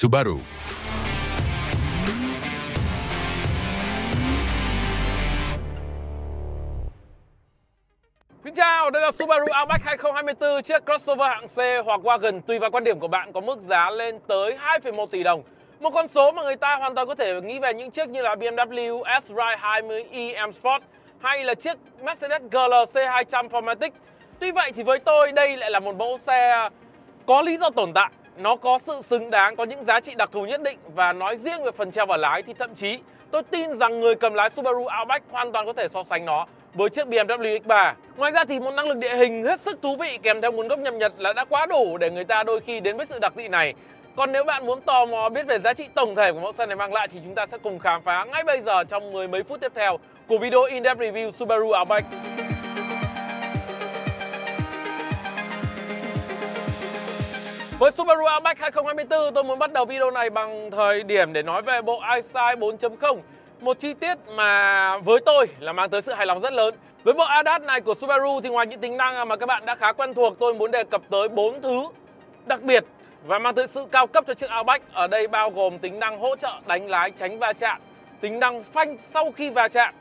Subaru Xin chào, đây là Subaru Outback 2024 chiếc crossover hạng C hoặc wagon tùy vào quan điểm của bạn có mức giá lên tới 2,1 tỷ đồng. Một con số mà người ta hoàn toàn có thể nghĩ về những chiếc như là BMW S-Ride 20e M Sport hay là chiếc Mercedes GLC 200 Formatic. Tuy vậy thì với tôi đây lại là một mẫu xe có lý do tồn tại nó có sự xứng đáng, có những giá trị đặc thù nhất định và nói riêng về phần treo và lái thì thậm chí tôi tin rằng người cầm lái Subaru Outback hoàn toàn có thể so sánh nó với chiếc BMW X3. Ngoài ra thì một năng lực địa hình hết sức thú vị kèm theo nguồn gốc nhập Nhật là đã quá đủ để người ta đôi khi đến với sự đặc dị này. Còn nếu bạn muốn tò mò biết về giá trị tổng thể của mẫu xe này mang lại thì chúng ta sẽ cùng khám phá ngay bây giờ trong mười mấy phút tiếp theo của video in-depth review Subaru Outback. Với Subaru Outback 2024, tôi muốn bắt đầu video này bằng thời điểm để nói về bộ iSight 4.0 Một chi tiết mà với tôi là mang tới sự hài lòng rất lớn. Với bộ ADAS này của Subaru thì ngoài những tính năng mà các bạn đã khá quen thuộc Tôi muốn đề cập tới 4 thứ đặc biệt và mang tới sự cao cấp cho chiếc Outback. Ở đây bao gồm tính năng hỗ trợ đánh lái tránh va chạm Tính năng phanh sau khi va chạm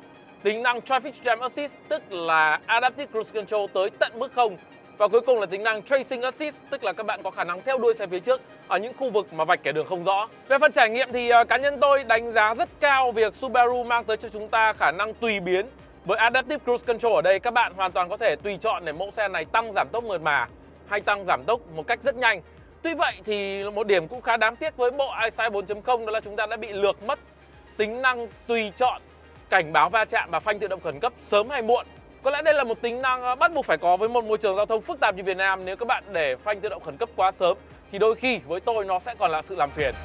Tính năng Traffic Jam Assist tức là Adaptive Cruise Control tới tận mức 0 và cuối cùng là tính năng Tracing Assist, tức là các bạn có khả năng theo đuôi xe phía trước ở những khu vực mà vạch kẻ đường không rõ. Về phần trải nghiệm thì ờ, cá nhân tôi đánh giá rất cao việc Subaru mang tới cho chúng ta khả năng tùy biến. Với Adaptive Cruise Control ở đây các bạn hoàn toàn có thể tùy chọn để mẫu xe này tăng giảm tốc mượt mà hay tăng giảm tốc một cách rất nhanh. Tuy vậy thì một điểm cũng khá đáng tiếc với bộ iSight 4.0 đó là chúng ta đã bị lược mất tính năng tùy chọn cảnh báo va chạm và phanh tự động khẩn cấp sớm hay muộn có lẽ đây là một tính năng ờ, bắt buộc phải có với một môi trường giao thông phức tạp như Việt Nam Nếu các bạn để phanh tự động khẩn cấp quá sớm, Thì đôi khi với tôi nó sẽ còn là sự làm phiền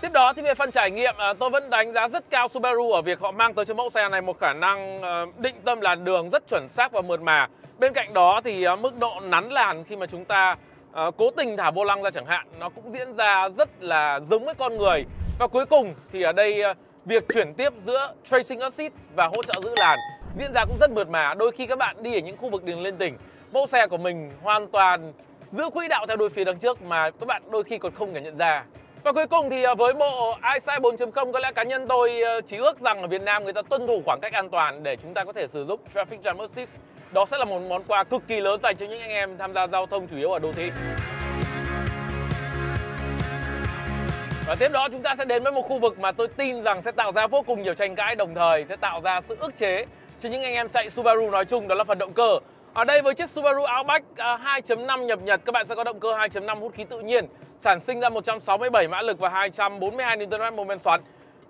Tiếp đó thì về phần trải nghiệm ờ, tôi vẫn đánh giá rất cao Subaru ở việc họ mang tới cho mẫu xe này một khả năng ờ, định tâm làn đường rất chuẩn xác và mượt mà. Bên cạnh đó thì mức độ nắn làn khi mà chúng ta cố tình thả vô lăng ra chẳng hạn, nó cũng diễn ra rất là giống với con người. Và cuối cùng thì ở đây việc chuyển tiếp giữa tracing assist và hỗ trợ giữ làn diễn ra cũng rất mượt mà đôi khi các bạn đi ở những khu vực đường lên tỉnh, mẫu xe của mình hoàn toàn giữ quỹ đạo theo đuôi phía đằng trước mà các bạn đôi khi còn không thể nhận ra và cuối cùng thì à, với bộ iSight 4.0 có lẽ cá nhân tôi à, chỉ ước rằng ở Việt Nam người ta tuân thủ khoảng cách an toàn để chúng ta có thể sử dụng Traffic Jam Assist. Đó sẽ là một món quà cực kỳ lớn dành cho những anh em tham gia giao thông chủ yếu ở đô thị. Và tiếp đó chúng ta sẽ đến với một khu vực mà tôi tin rằng sẽ tạo ra vô cùng nhiều tranh cãi, đồng thời sẽ tạo ra sự ức chế cho những anh em chạy Subaru nói chung, đó là phần động cơ. Ở đây với chiếc Subaru Outback à, 2.5 nhập Nhật, các bạn sẽ có động cơ 2.5 hút khí tự nhiên, sản sinh ra 167 mã lực và 242 Nm mô men xoắn.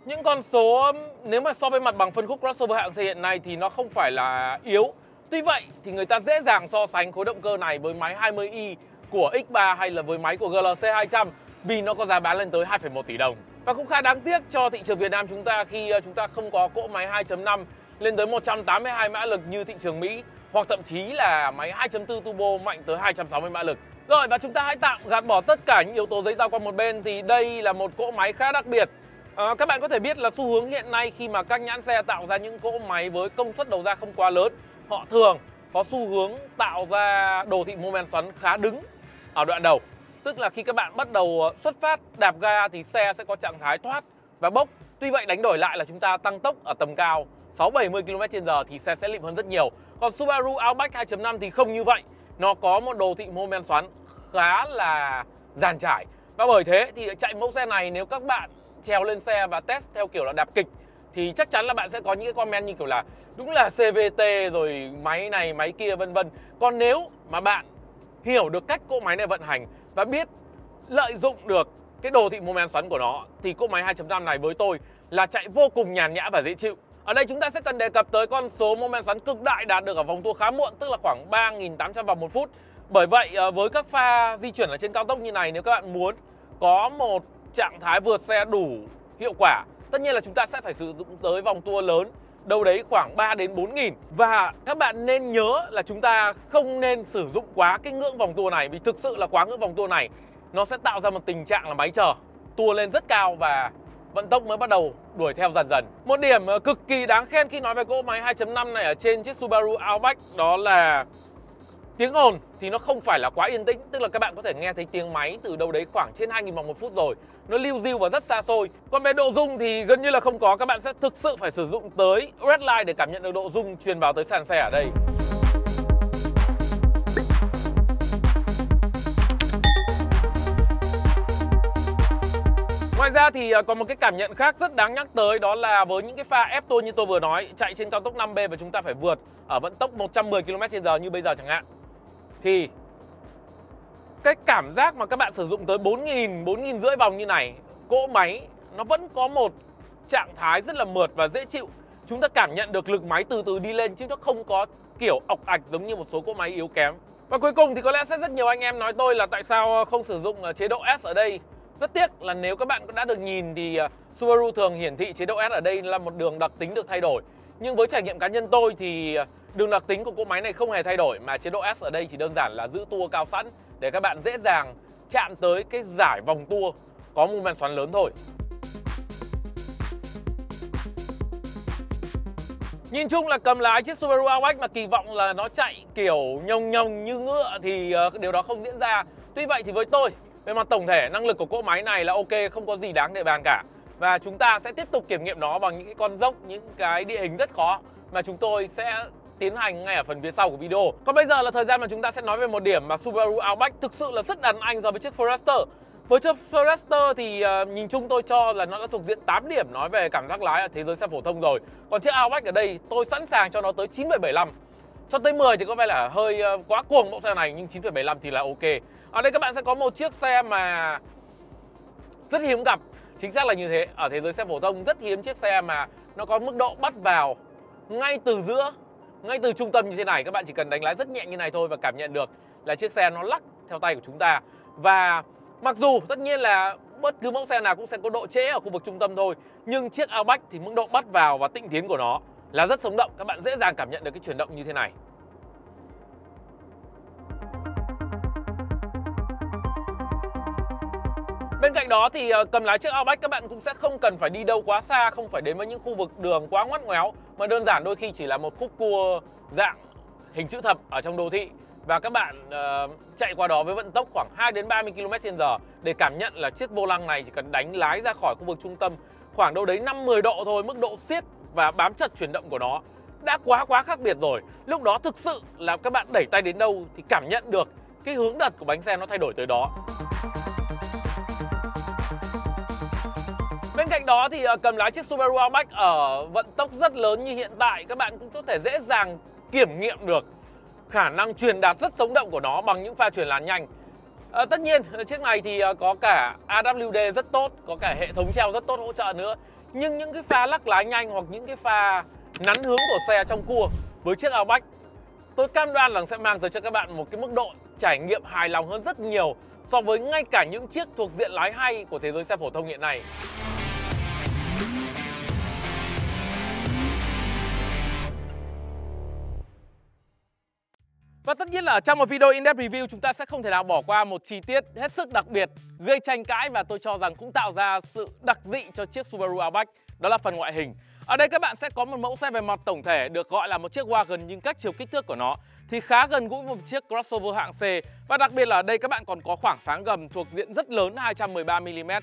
Những con số, nếu mà so với mặt bằng phân khúc crossover hạng xe hiện nay thì nó không phải là yếu. Tuy vậy thì người ta dễ dàng so sánh khối động cơ này với máy 20i của X3 hay là với máy của GLC 200 vì nó có giá bán lên tới 2,1 tỷ đồng. Và cũng khá đáng tiếc cho thị trường Việt Nam chúng ta khi ờ, chúng ta không có cỗ máy 2.5 lên tới 182 mã lực như thị trường Mỹ hoặc thậm chí là máy 2.4 turbo mạnh tới 260 mã lực. Rồi và chúng ta hãy tạm gạt bỏ tất cả những yếu tố giấy tao qua một bên thì đây là một cỗ máy khá đặc biệt. À, các bạn có thể biết là xu hướng hiện nay khi mà các nhãn xe tạo ra những cỗ máy với công suất đầu ra không quá lớn, họ thường có xu hướng tạo ra đồ thị mô men xoắn khá đứng ở đoạn đầu Tức là khi các bạn bắt đầu ờ, xuất phát, đạp ga thì xe sẽ có trạng thái thoát và bốc. Tuy vậy, đánh đổi lại là chúng ta tăng tốc ở tầm cao 6-70 km/h thì xe sẽ lịm hơn rất nhiều. Còn Subaru Outback 2.5 thì không như vậy. Nó có một đồ thị mô men xoắn khá là dàn trải. Và bởi thế thì chạy mẫu xe này nếu các bạn trèo lên xe và test theo kiểu là đạp kịch thì chắc chắn là bạn sẽ có những cái comment như kiểu là đúng là CVT rồi máy này, máy kia, vân vân. Còn nếu mà bạn hiểu được cách cỗ máy này vận hành và biết lợi dụng được cái đồ thị mô men xoắn của nó thì cỗ máy 2.5 này với tôi là chạy vô cùng nhàn nhã và dễ chịu. Ở đây chúng ta sẽ cần đề cập tới con số mô men xoắn cực đại đạt được ở vòng tua khá muộn, tức là khoảng 3.800 vòng một phút. Bởi vậy ờ, với các pha di chuyển ở trên cao tốc như này, nếu các bạn muốn có một trạng thái vượt xe đủ hiệu quả, tất nhiên là chúng ta sẽ phải sử dụng tới vòng tua lớn đâu đấy khoảng 3 đến 4 nghìn. Và các bạn nên nhớ là chúng ta không nên sử dụng quá cái ngưỡng vòng tua này, Vì thực sự là quá ngưỡng vòng tua này, Nó sẽ tạo ra một tình trạng là máy chờ Tua lên rất cao và vận tốc mới bắt đầu đuổi theo dần dần. Một điểm ờ, cực kỳ đáng khen khi nói về cỗ máy 2.5 này ở trên chiếc Subaru Outback, Đó là Tiếng ồn thì nó không phải là quá yên tĩnh, tức là các bạn có thể nghe thấy tiếng máy từ đâu đấy khoảng trên 2.000 vòng một phút rồi. Nó lưu diêu và rất xa xôi. Còn về độ rung thì gần như là không có, các bạn sẽ thực sự phải sử dụng tới Redline để cảm nhận được độ rung truyền vào tới sàn xe ở đây. Ngoài ra thì à, còn một cái cảm nhận khác rất đáng nhắc tới đó là với những cái pha ép tôi như tôi vừa nói chạy trên cao tốc 5B và chúng ta phải vượt ở vận tốc 110 km/h như bây giờ chẳng hạn thì cái cảm giác mà các bạn sử dụng tới 4.000, 4.000 rưỡi vòng như này cỗ máy nó vẫn có một trạng thái rất là mượt và dễ chịu. Chúng ta cảm nhận được lực máy từ từ đi lên chứ nó không có kiểu ọc ạch giống như một số cỗ máy yếu kém. Và cuối cùng thì có lẽ sẽ rất nhiều anh em nói tôi là tại sao ờ, không sử dụng ờ, chế độ S ở đây. Rất tiếc là nếu các bạn đã được nhìn thì ờ, Subaru thường hiển thị chế độ S ở đây là một đường đặc tính được thay đổi. Nhưng với trải nghiệm cá nhân tôi thì đường đặc tính của cỗ máy này không hề thay đổi mà chế độ S ở đây chỉ đơn giản là giữ tua cao sẵn để các bạn dễ dàng chạm tới cái giải vòng tua có mô men xoắn lớn thôi. Nhìn chung là cầm lái chiếc Subaru Outback mà kỳ vọng là nó chạy kiểu nhông nhông như ngựa thì ờ, điều đó không diễn ra. Tuy vậy thì với tôi, về mặt tổng thể năng lực của cỗ máy này là ok, không có gì đáng để bàn cả. Và chúng ta sẽ tiếp tục kiểm nghiệm nó bằng những cái con dốc, những cái địa hình rất khó mà chúng tôi sẽ tiến hành ngay ở phần phía sau của video. Còn bây giờ là thời gian mà chúng ta sẽ nói về một điểm mà Subaru Outback thực sự là rất đàn anh so với chiếc Forester. Với chiếc Forester thì uh, nhìn chung tôi cho là nó đã thuộc diện 8 điểm nói về cảm giác lái ở thế giới xe phổ thông rồi. Còn chiếc Outback ở đây tôi sẵn sàng cho nó tới 9,75. Cho tới 10 thì có vẻ là hơi uh, quá cuồng mẫu xe này nhưng 9,75 thì là ok. Ở đây các bạn sẽ có một chiếc xe mà rất hiếm gặp. Chính xác là như thế. Ở thế giới xe phổ thông rất hiếm chiếc xe mà nó có mức độ bắt vào ngay từ giữa ngay từ trung tâm như thế này, các bạn chỉ cần đánh lái rất nhẹ như này thôi và cảm nhận được là chiếc xe nó lắc theo tay của chúng ta. Và mặc dù tất nhiên là bất cứ mẫu xe nào cũng sẽ có độ trễ ở khu vực trung tâm thôi, nhưng chiếc Outback thì mức độ bắt vào và tĩnh tiến của nó là rất sống động. Các bạn dễ dàng cảm nhận được cái chuyển động như thế này. Bên cạnh đó thì ờ, cầm lái chiếc Outback các bạn cũng sẽ không cần phải đi đâu quá xa, không phải đến với những khu vực đường quá ngoắt ngoéo mà đơn giản đôi khi chỉ là một khúc cua dạng hình chữ thập ở trong đô thị và các bạn uh, chạy qua đó với vận tốc khoảng 2 đến 30 km/h để cảm nhận là chiếc vô lăng này chỉ cần đánh lái ra khỏi khu vực trung tâm khoảng đâu đấy 5 10 độ thôi, mức độ siết và bám chặt chuyển động của nó đã quá quá khác biệt rồi. Lúc đó thực sự là các bạn đẩy tay đến đâu thì cảm nhận được cái hướng đặt của bánh xe nó thay đổi tới đó. Bên cạnh đó thì ờ, cầm lái chiếc Subaru Outback ở vận tốc rất lớn như hiện tại các bạn cũng có thể dễ dàng kiểm nghiệm được khả năng truyền đạt rất sống động của nó bằng những pha truyền làn nhanh. À, tất nhiên ờ, chiếc này thì có cả AWD rất tốt, có cả hệ thống treo rất tốt hỗ trợ nữa. Nhưng những cái pha lắc lái nhanh hoặc những cái pha nắn hướng của xe trong cua với chiếc Outback tôi cam đoan là sẽ mang tới cho các bạn một cái mức độ trải nghiệm hài lòng hơn rất nhiều so với ngay cả những chiếc thuộc diện lái hay của thế giới xe phổ thông hiện nay. Và tất nhiên là ở trong một video in-depth review chúng ta sẽ không thể nào bỏ qua một chi tiết hết sức đặc biệt gây tranh cãi và tôi cho rằng cũng tạo ra sự đặc dị cho chiếc Subaru Outback đó là phần ngoại hình. Ở đây các bạn sẽ có một mẫu xe về mặt tổng thể được gọi là một chiếc wagon nhưng các chiều kích thước của nó thì khá gần gũi với một chiếc crossover hạng C và đặc biệt là ở đây các bạn còn có khoảng sáng gầm thuộc diện rất lớn 213mm.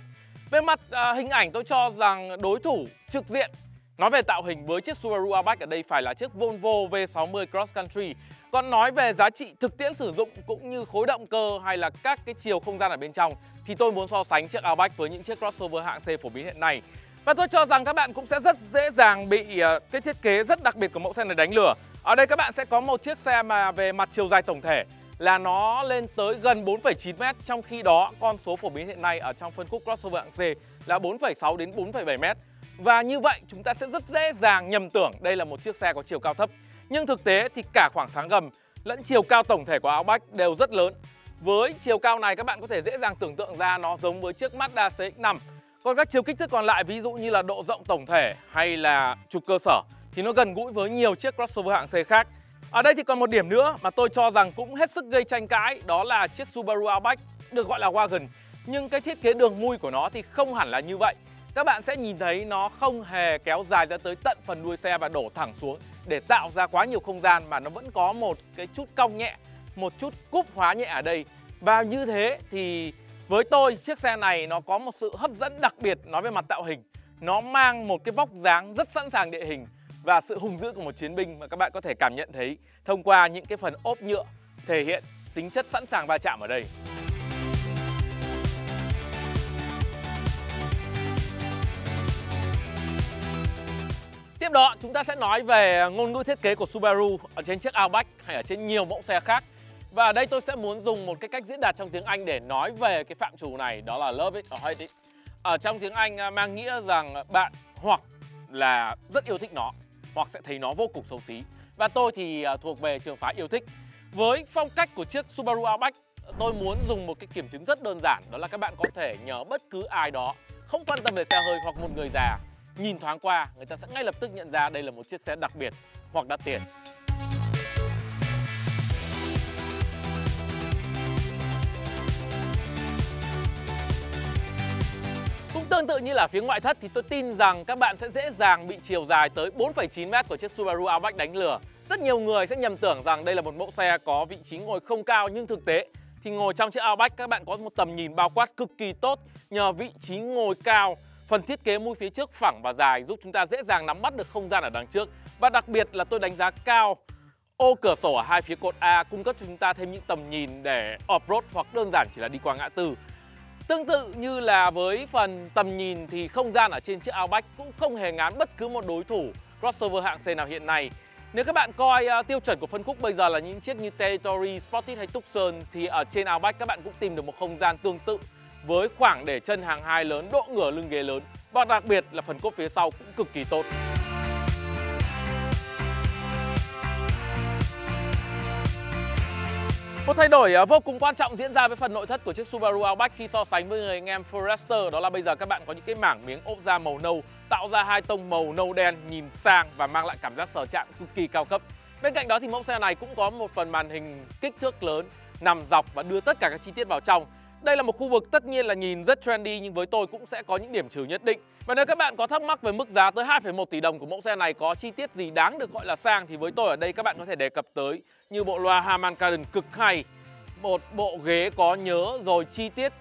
Về mặt à, hình ảnh tôi cho rằng đối thủ trực diện Nói về tạo hình với chiếc Subaru Outback ở đây phải là chiếc Volvo V60 Cross Country còn nói về giá trị thực tiễn sử dụng cũng như khối động cơ hay là các cái chiều không gian ở bên trong thì tôi muốn so sánh chiếc Outback với những chiếc crossover hạng C phổ biến hiện nay. Và tôi cho rằng các bạn cũng sẽ rất dễ dàng bị ờ, cái thiết kế rất đặc biệt của mẫu xe này đánh lừa. Ở đây các bạn sẽ có một chiếc xe mà về mặt chiều dài tổng thể là nó lên tới gần 4,9m trong khi đó con số phổ biến hiện nay ở trong phân khúc crossover hạng C là 4,6 đến 4,7m. Và như vậy, chúng ta sẽ rất dễ dàng nhầm tưởng đây là một chiếc xe có chiều cao thấp. Nhưng thực tế thì cả khoảng sáng gầm lẫn chiều cao tổng thể của Outback đều rất lớn. Với chiều cao này, các bạn có thể dễ dàng tưởng tượng ra nó giống với chiếc Mazda CX-5. Còn các chiều kích thước còn lại, ví dụ như là độ rộng tổng thể hay là trục cơ sở, thì nó gần gũi với nhiều chiếc crossover hạng C khác. Ở đây thì còn một điểm nữa mà tôi cho rằng cũng hết sức gây tranh cãi, đó là chiếc Subaru Outback, được gọi là wagon nhưng cái thiết kế đường mui của nó thì không hẳn là như vậy. Các bạn sẽ nhìn thấy nó không hề kéo dài ra tới tận phần đuôi xe và đổ thẳng xuống. Để tạo ra quá nhiều không gian mà nó vẫn có một cái chút cong nhẹ, một chút cúp hóa nhẹ ở đây. Và như thế thì với tôi, chiếc xe này nó có một sự hấp dẫn đặc biệt nói về mặt tạo hình. Nó mang một cái vóc dáng rất sẵn sàng địa hình và sự hung dữ của một chiến binh mà các bạn có thể cảm nhận thấy thông qua những cái phần ốp nhựa thể hiện tính chất sẵn sàng va chạm ở đây. Tiếp đó chúng ta sẽ nói về ngôn ngữ thiết kế của Subaru ở trên chiếc Outback hay ở trên nhiều mẫu xe khác. Và ở đây tôi sẽ muốn dùng một cái cách diễn đạt trong tiếng Anh để nói về cái phạm trù này đó là love it or hate it. Ở trong tiếng Anh à, mang nghĩa rằng bạn hoặc là rất yêu thích nó hoặc sẽ thấy nó vô cùng xấu xí. Và tôi thì à, thuộc về trường phái yêu thích. Với phong cách của chiếc Subaru Outback, tôi muốn dùng một cái kiểm chứng rất đơn giản đó là các bạn có thể nhờ bất cứ ai đó không quan tâm về xe hơi hoặc một người già nhìn thoáng qua người ta sẽ ngay lập tức nhận ra đây là một chiếc xe đặc biệt hoặc đắt tiền. Cũng tương tự như là phía ngoại thất thì tôi tin rằng các bạn sẽ dễ dàng bị chiều dài tới 4,9m của chiếc Subaru Outback đánh lừa. Rất nhiều người sẽ nhầm tưởng rằng đây là một mẫu xe có vị trí ngồi không cao nhưng thực tế thì ngồi trong chiếc Outback các bạn có một tầm nhìn bao quát cực kỳ tốt nhờ vị trí ngồi cao Phần thiết kế mũi phía trước phẳng và dài giúp chúng ta dễ dàng nắm bắt được không gian ở đằng trước. Và đặc biệt là tôi đánh giá cao ô cửa sổ ở hai phía cột A cung cấp cho chúng ta thêm những tầm nhìn để off-road hoặc đơn giản chỉ là đi qua ngã tư. Tương tự như là với phần tầm nhìn thì không gian ở trên chiếc Outback cũng không hề ngán bất cứ một đối thủ crossover hạng C nào hiện nay. Nếu các bạn coi uh, tiêu chuẩn của phân khúc bây giờ là những chiếc như Territory, Sportage hay Tucson thì ở trên Outback các bạn cũng tìm được một không gian tương tự với khoảng để chân hàng hai lớn, độ ngửa lưng ghế lớn và đặc biệt là phần cốp phía sau cũng cực kỳ tốt. Một thay đổi à, vô cùng quan trọng diễn ra với phần nội thất của chiếc Subaru Outback khi so sánh với người anh em Forester đó là bây giờ các bạn có những cái mảng miếng ốp da màu nâu tạo ra hai tông màu nâu đen nhìn sang và mang lại cảm giác sở trạng cực kỳ cao cấp. Bên cạnh đó thì mẫu xe này cũng có một phần màn hình kích thước lớn nằm dọc và đưa tất cả các chi tiết vào trong đây là một khu vực tất nhiên là nhìn rất trendy nhưng với tôi cũng sẽ có những điểm trừ nhất định. Và nếu các bạn có thắc mắc về mức giá tới 2,1 tỷ đồng của mẫu xe này có chi tiết gì đáng được gọi là sang thì với tôi ở đây các bạn có thể đề cập tới như bộ loa Harman Kardon cực hay, một bộ ghế có nhớ rồi chi tiết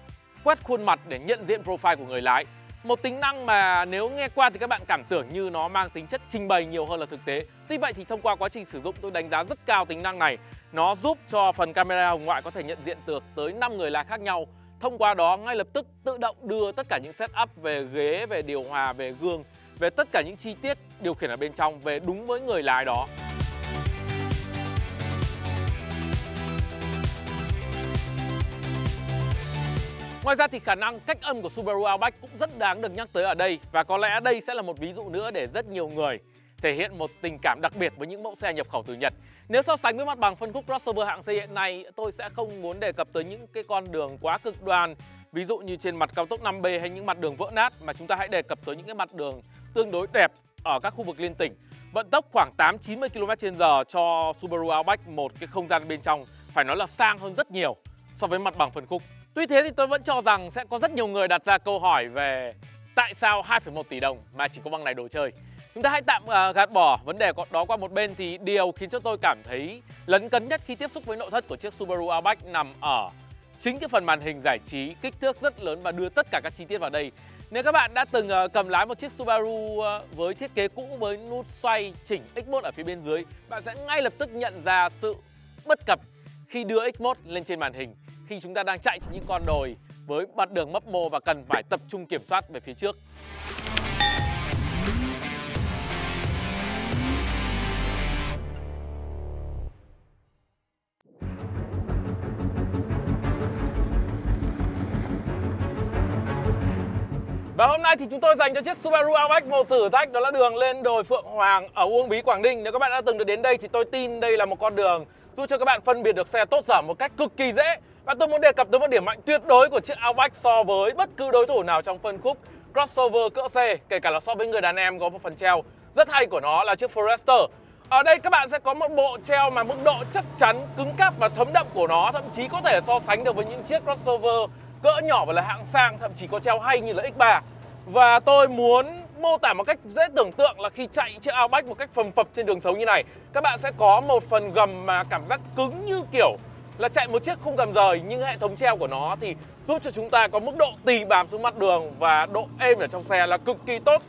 quét khuôn mặt để nhận diện profile của người lái. Một tính năng mà nếu nghe qua thì các bạn cảm tưởng như nó mang tính chất trình bày nhiều hơn là thực tế. Tuy vậy thì thông qua quá trình sử dụng tôi đánh giá rất cao tính năng này. Nó giúp cho phần camera hồng ngoại có thể nhận diện được tới 5 người lái khác nhau. Thông qua đó ngay lập tức tự động đưa tất cả những setup về ghế, về điều hòa, về gương, về tất cả những chi tiết điều khiển ở bên trong về đúng với người lái đó. Ngoài ra thì khả năng cách âm của Subaru Outback cũng rất đáng được nhắc tới ở đây và có lẽ đây sẽ là một ví dụ nữa để rất nhiều người thể hiện một tình cảm đặc biệt với những mẫu xe nhập khẩu từ Nhật. Nếu so sánh với mặt bằng phân khúc crossover hạng C hiện nay, tôi sẽ không muốn đề cập tới những cái con đường quá cực đoan, ví dụ như trên mặt cao tốc 5B hay những mặt đường vỡ nát mà chúng ta hãy đề cập tới những cái mặt đường tương đối đẹp ở các khu vực liên tỉnh. Vận tốc khoảng 8-90 km/h cho Subaru Outback một cái không gian bên trong phải nói là sang hơn rất nhiều so với mặt bằng phân khúc. Tuy thế thì tôi vẫn cho rằng sẽ có rất nhiều người đặt ra câu hỏi về tại sao 2,1 tỷ đồng mà chỉ có bằng này đồ chơi. Chúng ta hãy tạm uh, gạt bỏ vấn đề đó qua một bên thì điều khiến cho tôi cảm thấy lấn cấn nhất khi tiếp xúc với nội thất của chiếc Subaru Outback nằm ở chính cái phần màn hình giải trí kích thước rất lớn và đưa tất cả các chi tiết vào đây. Nếu các bạn đã từng uh, cầm lái một chiếc Subaru uh, với thiết kế cũ với nút xoay chỉnh X1 ở phía bên dưới, bạn sẽ ngay lập tức nhận ra sự bất cập khi đưa X1 lên trên màn hình khi chúng ta đang chạy trên những con đồi với mặt đường mấp mô và cần phải tập trung kiểm soát về phía trước. Và hôm nay thì chúng tôi dành cho chiếc Subaru Outback một thử thách đó là đường lên đồi Phượng Hoàng ở Uông Bí, Quảng Ninh. Nếu các bạn đã từng được đến đây thì tôi tin đây là một con đường giúp cho các bạn phân biệt được xe tốt giảm một cách cực kỳ dễ. Và tôi muốn đề cập tới một điểm mạnh tuyệt đối của chiếc Outback so với bất cứ đối thủ nào trong phân khúc crossover cỡ C, kể cả là so với người đàn em có một phần treo rất hay của nó là chiếc Forester. Ở đây các bạn sẽ có một bộ treo mà mức độ chắc chắn, cứng cáp và thấm đậm của nó thậm chí có thể so sánh được với những chiếc crossover cỡ nhỏ và là hạng sang thậm chí có treo hay như là X3 và tôi muốn mô tả một cách dễ tưởng tượng là khi chạy chiếc Outback một cách phầm phập trên đường xấu như này các bạn sẽ có một phần gầm mà cảm giác cứng như kiểu là chạy một chiếc khung gầm rời nhưng hệ thống treo của nó thì giúp cho chúng ta có mức độ tì bám xuống mặt đường và độ êm ở trong xe là cực kỳ tốt.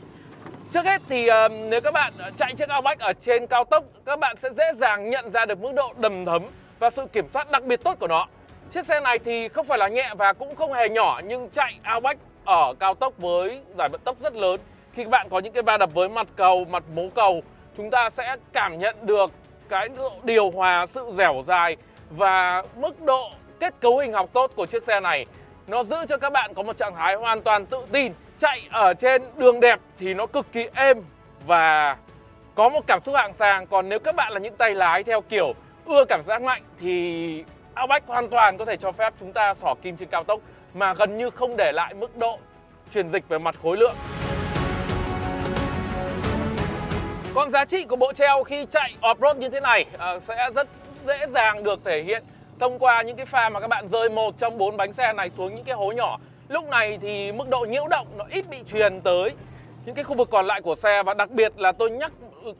Trước hết thì uh, nếu các bạn ờ, chạy chiếc Outback ở trên cao tốc, các bạn sẽ dễ dàng nhận ra được mức độ đầm thấm và sự kiểm soát đặc biệt tốt của nó. Chiếc xe này thì không phải là nhẹ và cũng không hề nhỏ nhưng chạy Outback ở cao tốc với giải vận tốc rất lớn. Khi các bạn có những cái va đập với mặt cầu, mặt mố cầu, chúng ta sẽ cảm nhận được cái độ điều hòa, sự dẻo dài và mức độ kết cấu hình học tốt của chiếc xe này. Nó giữ cho các bạn có một trạng thái hoàn toàn tự tin. Chạy ở trên đường đẹp thì nó cực kỳ êm và có một cảm xúc hạng sang. Còn nếu các bạn là những tay lái theo kiểu ưa cảm giác mạnh thì Outback hoàn toàn có thể cho phép chúng ta xỏ kim trên cao tốc mà gần như không để lại mức độ truyền dịch về mặt khối lượng. Còn giá trị của bộ treo khi chạy off-road như thế này à, sẽ rất dễ dàng được thể hiện thông qua những cái pha mà các bạn rơi một trong bốn bánh xe này xuống những cái hố nhỏ. Lúc này thì mức độ nhiễu động nó ít bị truyền tới những cái khu vực còn lại của xe và đặc biệt là tôi nhắc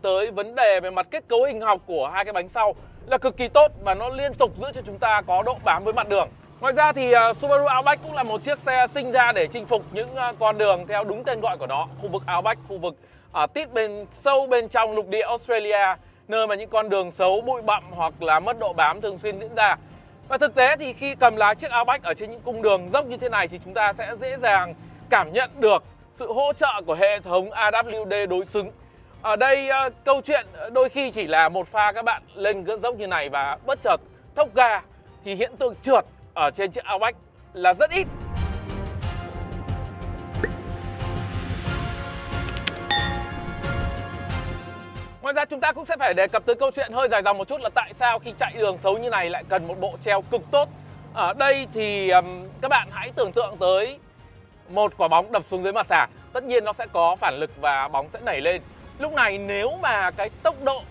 tới vấn đề về mặt kết cấu hình học của hai cái bánh sau là cực kỳ tốt và nó liên tục giữ cho chúng ta có độ bám với mặt đường. Ngoài ra thì uh, Subaru Outback cũng là một chiếc xe sinh ra để chinh phục những uh, con đường theo đúng tên gọi của nó, khu vực Outback, khu vực ở uh, tít bên sâu bên trong lục địa Australia, nơi mà những con đường xấu, bụi bặm hoặc là mất độ bám thường xuyên diễn ra. Và thực tế thì khi cầm lái chiếc Outback ở trên những cung đường dốc như thế này thì chúng ta sẽ dễ dàng cảm nhận được sự hỗ trợ của hệ thống AWD đối xứng. Ở đây uh, câu chuyện ờ, đôi khi chỉ là một pha các bạn lên gỡ dốc như này và bất chợt thốc ga thì hiện tượng trượt ở trên chiếc Outback là rất ít. Ngoài ra chúng ta cũng sẽ phải đề cập tới câu chuyện hơi dài dòng một chút là tại sao khi chạy đường xấu như này lại cần một bộ treo cực tốt. Ở đây thì um, các bạn hãy tưởng tượng tới một quả bóng đập xuống dưới mặt sàn. Tất nhiên nó sẽ có phản lực và bóng sẽ nảy lên. Lúc này nếu mà cái tốc độ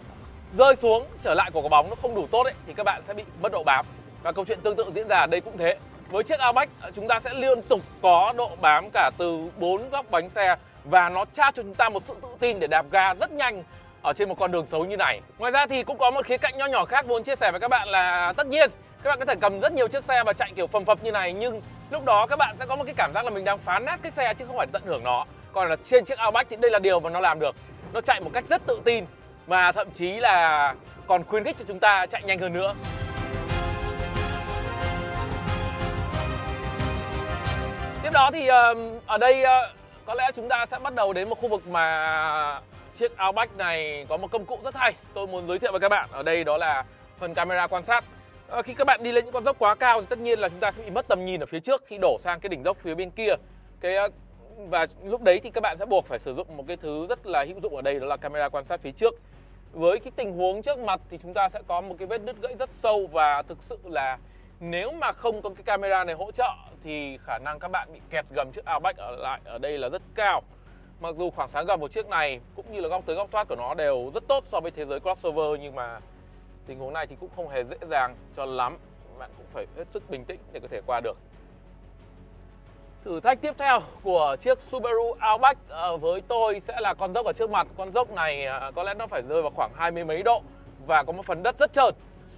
rơi xuống trở lại của quả bóng nó không đủ tốt ấy, thì các bạn sẽ bị mất độ bám. Và câu chuyện tương tự diễn ra ở đây cũng thế. Với chiếc Outback chúng ta sẽ liên tục có độ bám cả từ bốn góc bánh xe và nó trao cho chúng ta một sự tự tin để đạp ga rất nhanh ở trên một con đường xấu như này. Ngoài ra thì cũng có một khía cạnh nho nhỏ khác muốn chia sẻ với các bạn là tất nhiên các bạn có thể cầm rất nhiều chiếc xe và chạy kiểu phầm phập như này nhưng lúc đó các bạn sẽ có một cái cảm giác là mình đang phá nát cái xe chứ không phải tận hưởng nó. Còn là trên chiếc Outback thì đây là điều mà nó làm được. Nó chạy một cách rất tự tin và thậm chí là còn khuyến khích cho chúng ta chạy nhanh hơn nữa. Tiếp đó thì ở đây ờ, có lẽ chúng ta sẽ bắt đầu đến một khu vực mà chiếc Outback này có một công cụ rất hay tôi muốn giới thiệu với các bạn ở đây đó là phần camera quan sát à, khi các bạn đi lên những con dốc quá cao thì tất nhiên là chúng ta sẽ bị mất tầm nhìn ở phía trước khi đổ sang cái đỉnh dốc phía bên kia cái và lúc đấy thì các bạn sẽ buộc phải sử dụng một cái thứ rất là hữu dụng ở đây, đó là camera quan sát phía trước với cái tình huống trước mặt thì chúng ta sẽ có một cái vết đứt gãy rất sâu và thực sự là nếu mà không có cái camera này hỗ trợ thì khả năng các bạn bị kẹt gầm chiếc Outback ở lại ở đây là rất cao Mặc dù khoảng sáng gầm của chiếc này cũng như là góc tới góc thoát của nó đều rất tốt so với thế giới crossover, nhưng mà tình huống này thì cũng không hề dễ dàng cho lắm. Bạn cũng phải hết sức bình tĩnh để có thể qua được. Thử thách tiếp theo của chiếc Subaru Outback ờ, với tôi sẽ là con dốc ở trước mặt. Con dốc này ờ, có lẽ nó phải rơi vào khoảng hai mươi mấy độ và có một phần đất rất trơn.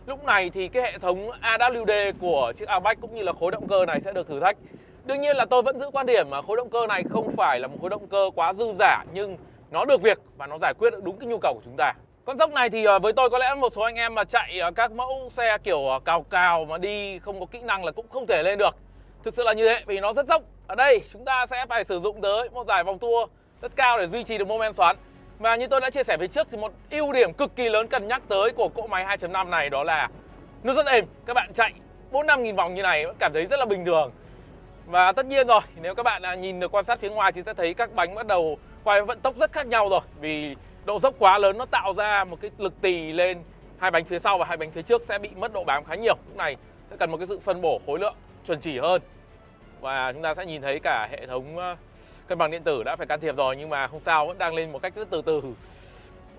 Lúc này thì cái hệ thống AWD của chiếc Outback cũng như là khối động cơ này sẽ được thử thách. Đương nhiên là tôi vẫn giữ quan điểm mà khối động cơ này không phải là một khối động cơ quá dư giả, nhưng nó được việc và nó giải quyết được đúng cái nhu cầu của chúng ta. Con dốc này thì ờ, với tôi có lẽ một số anh em mà chạy các mẫu xe kiểu cào cào mà đi không có kỹ năng là cũng không thể lên được. Thực sự là như thế vì nó rất dốc. Ở đây chúng ta sẽ phải sử dụng tới một giải vòng tua rất cao để duy trì được mô men xoắn. Và như tôi đã chia sẻ phía trước thì một ưu điểm cực kỳ lớn cần nhắc tới của cỗ máy 2.5 này đó là nó rất êm. Các bạn chạy 4 5 nghìn vòng như này vẫn cảm thấy rất là bình thường. Và tất nhiên rồi, nếu các bạn nhìn được quan sát phía ngoài thì sẽ thấy các bánh bắt đầu quay vận tốc rất khác nhau rồi Vì độ dốc quá lớn nó tạo ra một cái lực tì lên hai bánh phía sau và hai bánh phía trước sẽ bị mất độ bám khá nhiều Lúc này sẽ cần một cái sự phân bổ khối lượng chuẩn chỉ hơn. Và chúng ta sẽ nhìn thấy cả hệ thống ờ, cân bằng điện tử đã phải can thiệp rồi nhưng mà không sao vẫn đang lên một cách rất từ từ.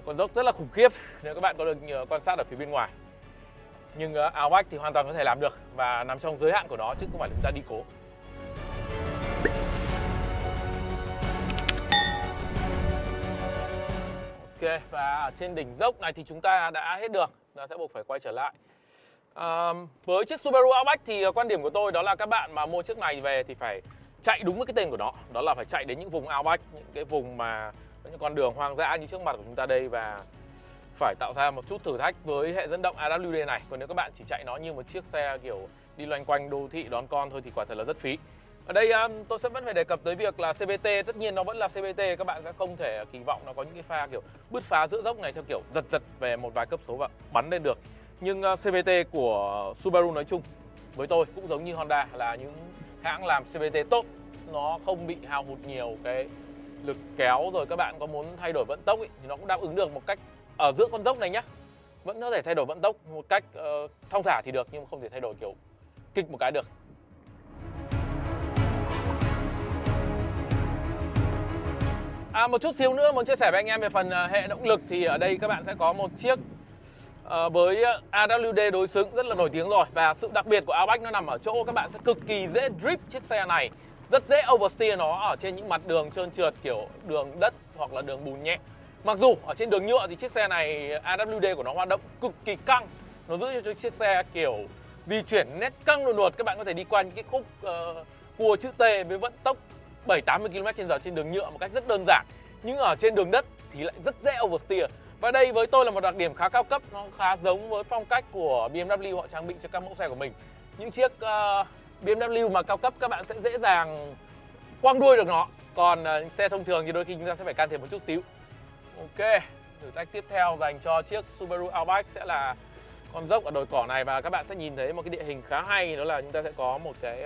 Con dốc rất là khủng khiếp nếu các bạn có được ờ, quan sát ở phía bên ngoài. Nhưng ờ, áo thì hoàn toàn có thể làm được và nằm trong giới hạn của nó chứ không phải chúng ta đi cố. Ok và ở trên đỉnh dốc này thì chúng ta đã hết đường, ta sẽ buộc phải quay trở lại. À, với chiếc Subaru Outback thì ờ, quan điểm của tôi đó là các bạn mà mua chiếc này về thì phải chạy đúng với cái tên của nó. Đó là phải chạy đến những vùng Outback những cái vùng mà những con đường hoang dã như trước mặt của chúng ta đây và phải tạo ra một chút thử thách với hệ dẫn động AWD này. Còn nếu các bạn chỉ chạy nó như một chiếc xe kiểu đi loanh quanh đô thị đón con thôi thì quả thật là rất phí. Ở đây tôi sẽ vẫn phải đề cập tới việc là CVT tất nhiên nó vẫn là CVT các bạn sẽ không thể kỳ vọng nó có những cái pha kiểu bứt phá giữa dốc này theo kiểu giật giật về một vài cấp số và bắn lên được nhưng ờ, CVT của Subaru nói chung với tôi cũng giống như Honda là những hãng làm CVT tốt. Nó không bị hao hụt nhiều cái lực kéo rồi các bạn có muốn thay đổi vận tốc ý, thì nó cũng đáp ứng được một cách ở giữa con dốc này nhá vẫn có thể thay đổi vận tốc một cách uh, thong thả thì được nhưng không thể thay đổi kiểu kịch một cái được. À, một chút xíu nữa muốn chia sẻ với anh em về phần uh, hệ động lực thì ở đây các bạn sẽ có một chiếc Ờ, với ờ, AWD đối xứng rất là nổi tiếng rồi. Và sự đặc biệt của Outback nó nằm ở chỗ các bạn sẽ cực kỳ dễ drip chiếc xe này. Rất dễ oversteer nó ở trên những mặt đường trơn trượt kiểu đường đất hoặc là đường bùn nhẹ. Mặc dù ở trên đường nhựa thì chiếc xe này AWD của nó hoạt động cực kỳ căng. Nó giữ cho chiếc xe kiểu di chuyển nét căng luôn luật Các bạn có thể đi qua những cái khúc uh, cua chữ T với vận tốc 7-80 km h trên đường nhựa một cách rất đơn giản. Nhưng ở trên đường đất thì lại rất dễ oversteer. Và đây với tôi là một đặc điểm khá cao cấp Nó khá giống với phong cách của BMW họ trang bị cho các mẫu xe của mình. Những chiếc ờ, uh, BMW mà cao cấp các bạn sẽ dễ dàng quăng đuôi được nó. Còn uh, xe thông thường thì đôi khi chúng ta sẽ phải can thiệp một chút xíu. Ok, thử thách tiếp theo dành cho chiếc Subaru Outback sẽ là con dốc ở đồi cỏ này. Và các bạn sẽ nhìn thấy một cái địa hình khá hay đó là chúng ta sẽ có một cái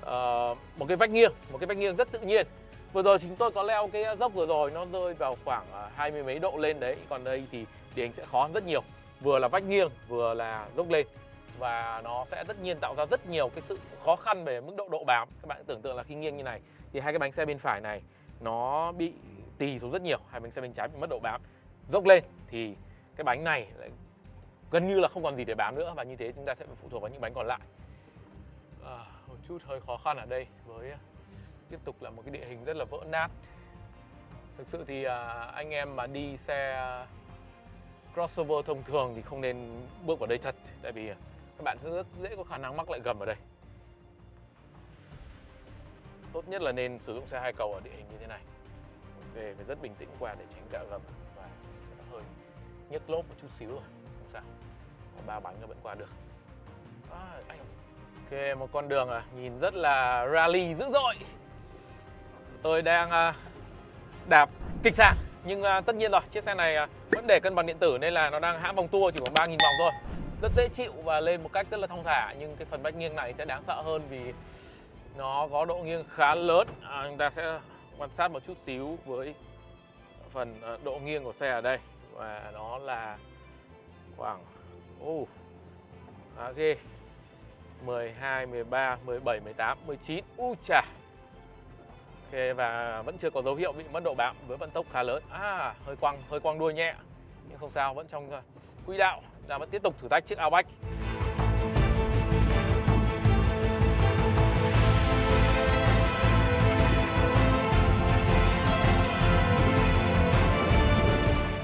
uh, một cái vách nghiêng, một cái vách nghiêng rất tự nhiên. Vừa rồi chúng tôi có leo cái dốc vừa rồi nó rơi vào khoảng à, hai mươi mấy độ lên đấy, còn đây thì địa hình sẽ khó hơn rất nhiều. Vừa là vách nghiêng, vừa là dốc lên. Và nó sẽ tất nhiên tạo ra rất nhiều cái sự khó khăn về mức độ độ bám. Các bạn tưởng tượng là khi nghiêng như này thì hai cái bánh xe bên phải này nó bị tì xuống rất nhiều. Hai bánh xe bên trái bị mất độ bám. Dốc lên thì cái bánh này lại gần như là không còn gì để bám nữa. Và như thế chúng ta sẽ phụ thuộc vào những bánh còn lại. À, một chút hơi khó khăn ở đây với tiếp tục là một cái địa hình rất là vỡ nát. Thực sự thì à, anh em mà đi xe crossover thông thường thì không nên bước vào đây thật tại vì các bạn sẽ rất dễ có khả năng mắc lại gầm ở đây. Tốt nhất là nên sử dụng xe hai cầu ở địa hình như thế này. Về phải rất bình tĩnh qua để tránh cạ gầm và hơi nhấc lốp một chút xíu rồi không sao. Có ba bánh nó vẫn qua được. À, anh... ok một con đường à nhìn rất là rally dữ dội tôi đang uh, đạp kịch sàn nhưng uh, tất nhiên rồi chiếc xe này uh, vẫn để cân bằng điện tử nên là nó đang hãm vòng tua chỉ khoảng 3.000 vòng thôi. Rất dễ chịu và lên một cách rất là thong thả nhưng cái phần bách nghiêng này sẽ đáng sợ hơn vì nó có độ nghiêng khá lớn. À, chúng ta sẽ quan sát một chút xíu với phần ờ, độ nghiêng của xe ở đây. Và nó là khoảng uh, khá ghê 12, 13, 17, 18, 19 U chà! Okay, và vẫn chưa có dấu hiệu bị mất độ bám với vận tốc khá lớn. À hơi quăng, hơi quăng đuôi nhẹ. Nhưng không sao, vẫn trong ờ, quỹ đạo. Ta vẫn tiếp tục thử thách chiếc Outback.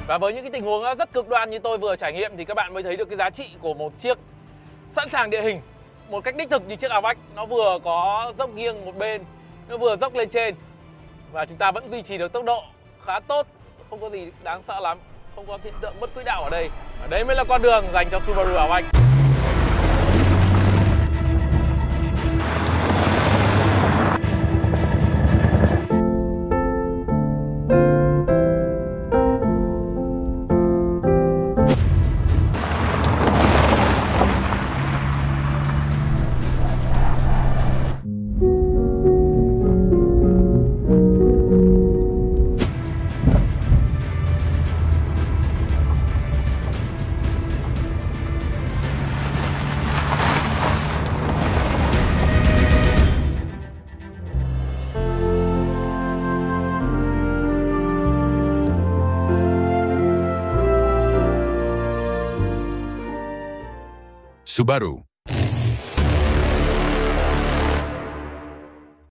Và với những cái tình huống ờ, rất cực đoan như tôi vừa trải nghiệm thì các bạn mới thấy được cái giá trị của một chiếc sẵn sàng địa hình một cách đích thực như chiếc Outback. Nó vừa có dốc nghiêng một bên nó vừa dốc lên trên. Và chúng ta vẫn duy trì được tốc độ khá tốt. Không có gì đáng sợ lắm. Không có hiện tượng mất quỹ đạo ở đây. Ở đây mới là con đường dành cho Subaru anh. Subaru